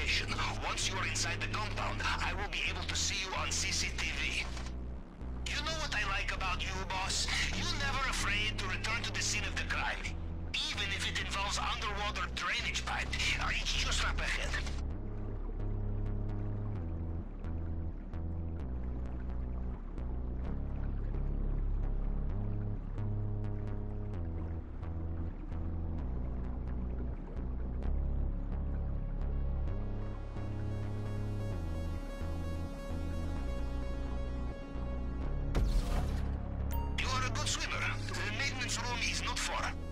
location. Once you are inside the compound, I will be able to see you on CCTV. You know what I like about you, boss? You're never afraid to return to the scene of the crime. Even if it involves underwater drainage pipe. It's just up ahead. fora.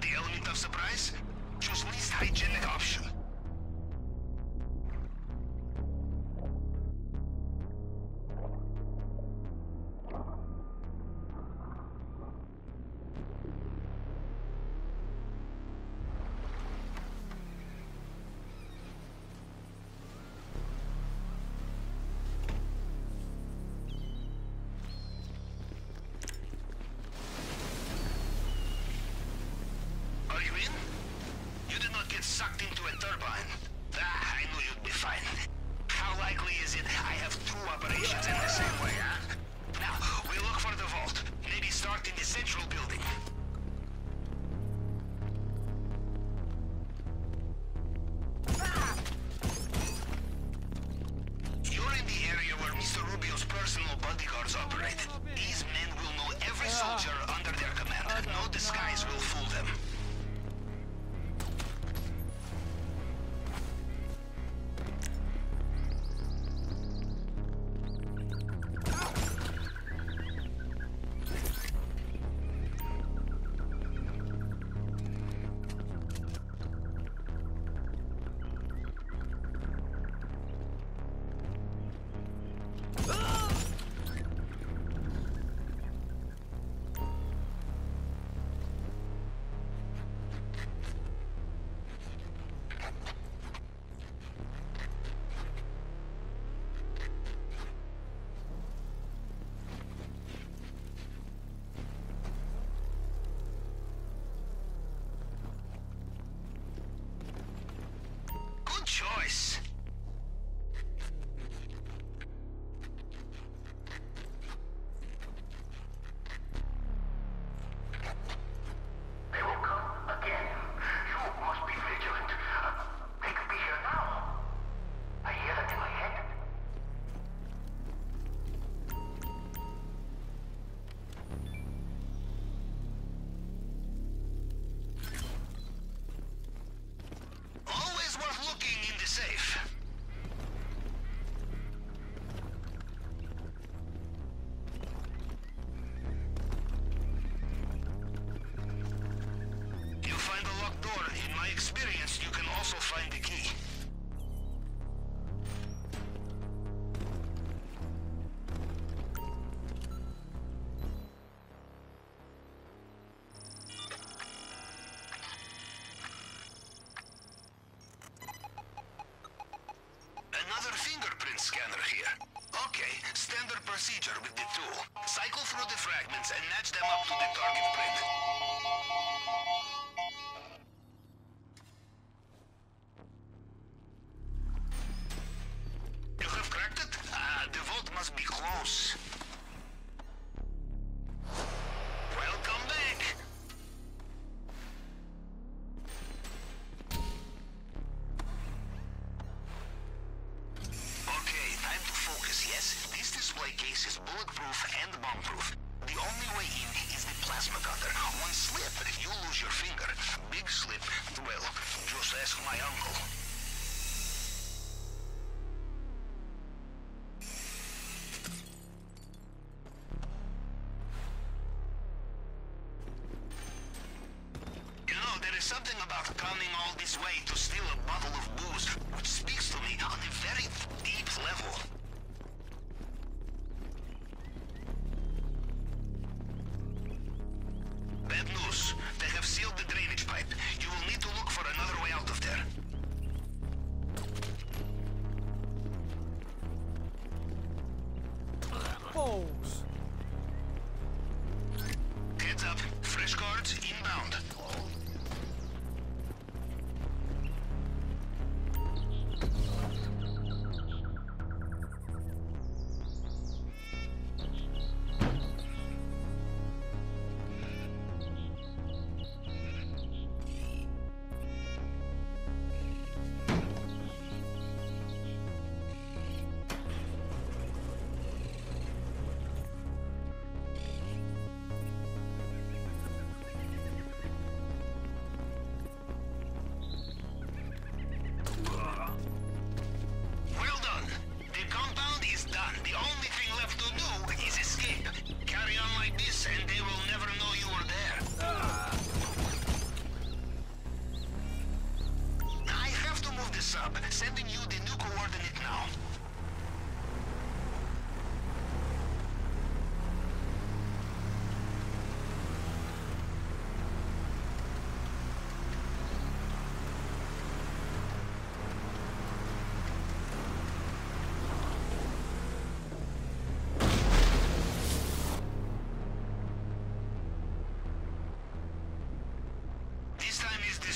The element of surprise? Choose least hygienic option. Sucked into a turbine. Ah, I knew you'd be fine. How likely is it I have two operations in the same way, huh? Now, we look for the vault. Maybe start in the central building. Find the key. Another fingerprint scanner here. Okay, standard procedure with the tool. Cycle through the fragments and match them up to the target print. Slip, you lose your finger. Big slip, well, just ask my uncle. You know, There's something about coming all this way to steal a bottle of booze, which speaks to me on a very deep level. Balls. Heads up. Fresh guards inbound.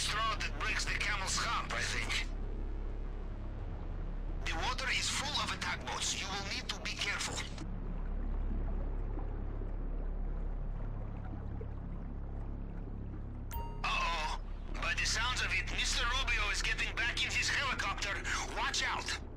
Straw that breaks the camel's hump, I think. The water is full of attack boats. You will need to be careful. Uh-oh. By the sounds of it, Mr. Rubio is getting back in his helicopter. Watch out!